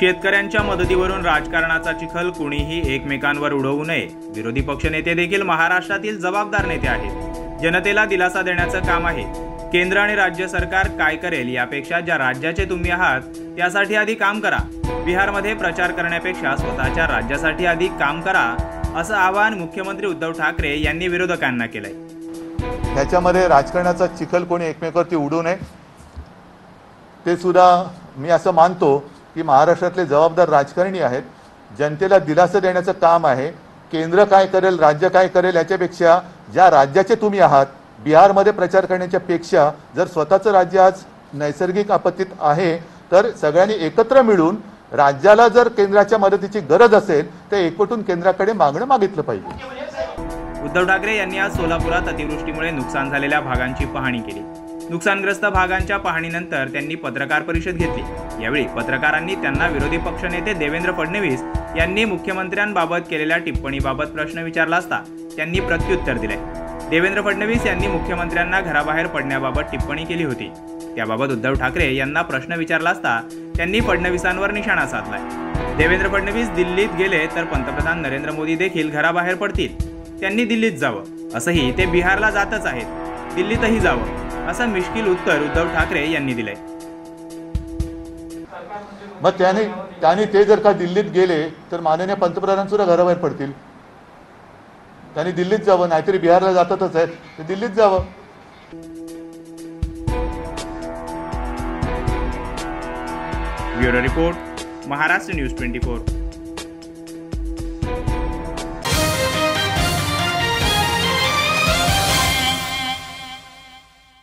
शेतकऱ्यांच्या मदतीवरून राजकारणाचा चिखल कुणीही एकमेकांवर उडवू नये. विरोधी पक्षनेते देखील महाराष्ट्रातील जबाबदार नेते आहेत. जनतेला दिलासा देण्याचं काम आहे. केंद्र आणि राज्य सरकार काय करेल यापेक्षा ज्या राज्याचे तुम्ही आहात त्यासाठी आधी काम करा. बिहारमध्ये प्रचार करण्यापेक्षा स्वतःच्या राज्यासाठी आधी काम करा असं आवाहन मुख्यमंत्री उद्धव ठाकरे यांनी विरोधकांना केलंय. ह्याच्यामध्ये राजकारणाचा चिखल कोणी एकमेकावरती उडू नये ते सुद्धा मी असं मानतो. की महाराष्ट्रातले जबाबदार राजकारणी आहेत जनतेला दिलासा देण्याचं काम आहे केंद्र काय करेल राज्य काय करेल याच्यापेक्षा ज्या राज्याचे तुम्ही आहात बिहारमध्ये प्रचार करण्याच्या पेक्षा जर स्वतःचं राज्य आज नैसर्गिक आपत्तीत आहे तर सगळ्यांनी एकत्र मिळून राज्याला जर केंद्राच्या मदतीची गरज असेल तर एकवटून केंद्राकडे मागणं मागितलं पाहिजे. उद्धव ठाकरे यांनी आज सोलापुरात अतिवृष्टीमुळे नुकसान झालेल्या भागांची पाहणी केली. नुकसानग्रस्त भागांच्या पाहणीनंतर त्यांनी पत्रकार परिषद घेतली. यावेळी पत्रकारांनी त्यांना विरोधी पक्षनेते देवेंद्र फडणवीस यांनी मुख्यमंत्र्यांबाबत केलेल्या टिप्पणीबाबत प्रश्न विचारला असता त्यांनी प्रत्युत्तर दिले. देवेंद्र फडणवीस यांनी मुख्यमंत्र्यांना घराबाहेर पडण्याबाबत टिप्पणी केली होती. त्याबाबत उद्धव ठाकरे यांना प्रश्न विचारला असता त्यांनी फडणवीसांवर निशाणा साधलाय. देवेंद्र फडणवीस दिल्लीत गेले तर पंतप्रधान नरेंद्र मोदी देखील घराबाहेर पडतील. त्यांनी दिल्लीत जावं. असंही ते बिहारला जातच आहेत. दिल्लीतही जावं. असं मिश्किल उत्तर उद्धव ठाकरे यांनी दिलंय. मग त्याने त्याने ते जर का दिल्लीत गेले तर माननीय पंतप्रधान सुद्धा घराबाहेर पडतील. त्यांनी दिल्लीत जावं नाहीतरी बिहारला जातातच आहेत. ते दिल्लीत जावं. Bureau report Maharashtra news twenty four.